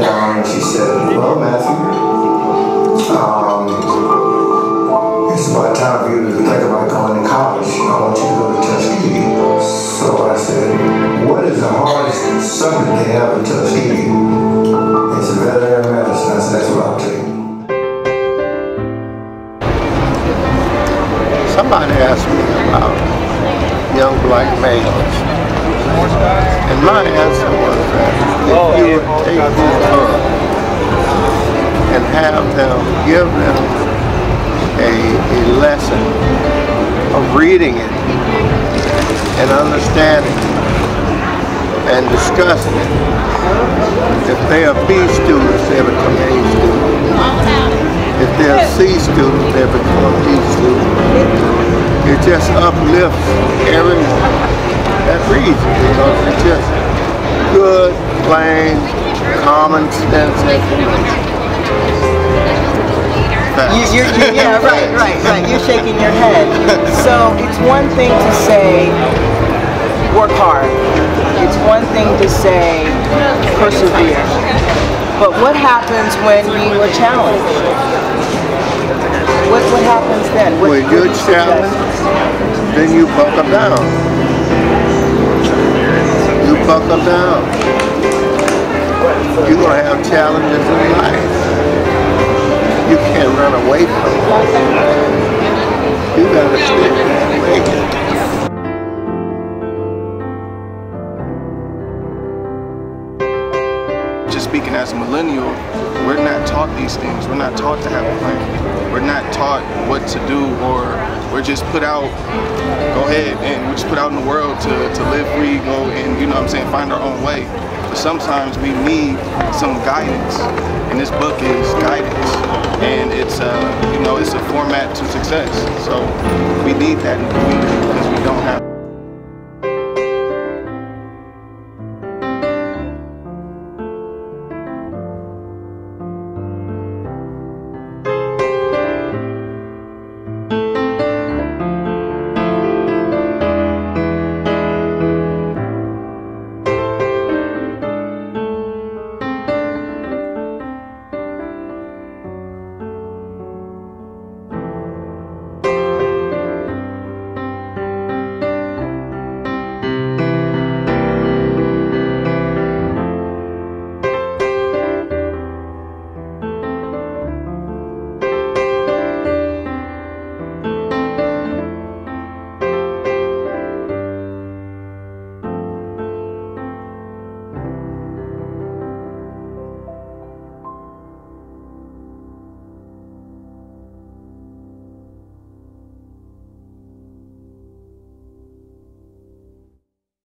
down and she said, Well, Matthew, um, it's about time for you to think about going to college. I want you to go to Tuskegee. So I said, What is the hardest subject they have in Tuskegee? It's veterinary medicine. I said, That's what I'll take. Somebody asked me about young black males. And my answer was that if you would take give them a, a lesson of reading it and understanding it and discussing it. If they are B students, they become A students. If they're C students, they become D students. It just uplifts everyone that reads it because it's just good, plain, common sense You, you're, you yeah, right, right, right. You're shaking your head. So it's one thing to say, work hard. It's one thing to say, persevere. But what happens when you are challenged? What, what happens then? What, When you're you challenged, then you buckle down. You buckle down. You're gonna have challenges in life. You just speaking as a millennial, we're not taught these things. We're not taught to have a plan. We're not taught what to do or we're just put out, go ahead and we're just put out in the world to, to live free, go and, you know what I'm saying, find our own way. But sometimes we need some guidance and this book is guidance to success. So we need that.